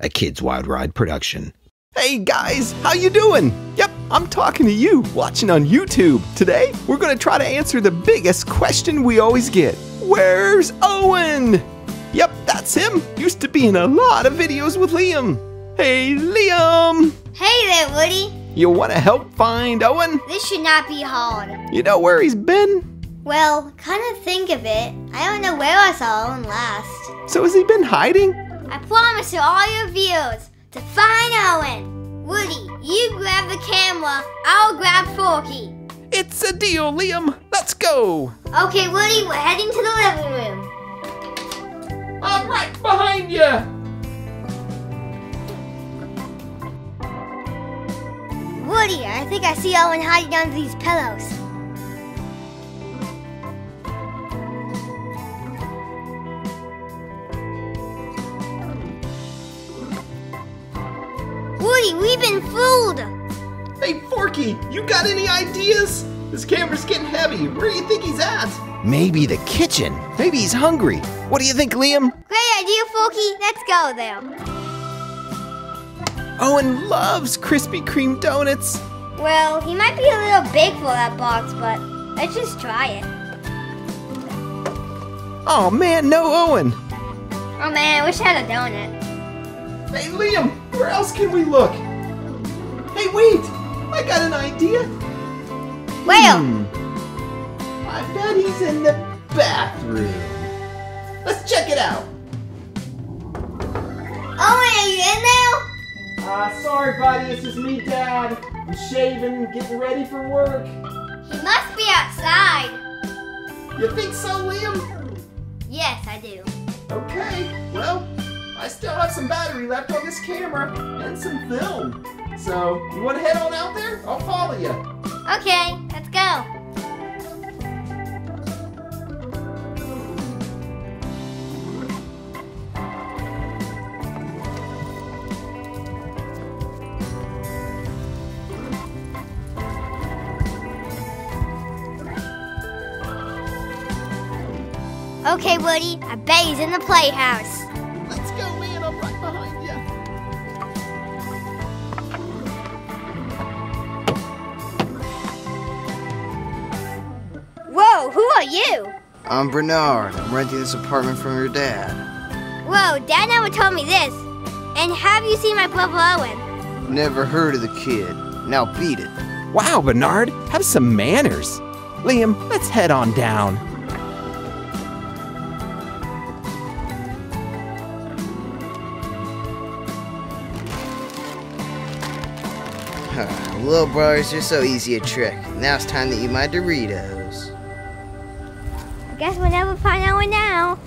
a Kids Wild Ride production. Hey guys, how you doing? Yep, I'm talking to you, watching on YouTube. Today, we're gonna try to answer the biggest question we always get. Where's Owen? Yep, that's him. Used to be in a lot of videos with Liam. Hey, Liam! Hey there, Woody. You wanna help find Owen? This should not be hard. You know where he's been? Well, kind of think of it. I don't know where I saw Owen last. So has he been hiding? I promise to all your viewers to find Owen. Woody, you grab the camera. I'll grab Forky. It's a deal, Liam. Let's go. Okay, Woody, we're heading to the living room. I'm right behind you. Woody, I think I see Owen hiding under these pillows. Woody, we've been fooled! Hey, Forky, you got any ideas? This camera's getting heavy. Where do you think he's at? Maybe the kitchen. Maybe he's hungry. What do you think, Liam? Great idea, Forky. Let's go there. Owen loves Krispy Kreme donuts. Well, he might be a little big for that box, but let's just try it. Oh man, no Owen. Oh man, I wish I had a donut. Hey, Liam, where else can we look? Hey, wait! I got an idea. Well, Hmm. I bet he's in the bathroom. Let's check it out. Owen, are you in there? Uh, sorry, buddy. It's just me, Dad. I'm shaving, getting ready for work. He must be outside. You think so, Liam? Yes, I do. Okay, well, I still have some battery left on this camera and some film. So, you want to head on out there? I'll follow you. Okay, let's go. Okay, Woody, I bet he's in the playhouse. Let's go, man. I'm right behind you. Whoa, who are you? I'm Bernard. I'm renting this apartment from your dad. Whoa, Dad never told me this. And have you seen my brother Owen? Never heard of the kid. Now beat it. Wow, Bernard, have some manners. Liam, let's head on down. Little brothers, you're so easy a trick. Now it's time to eat my Doritos. I guess we'll never find Owen now.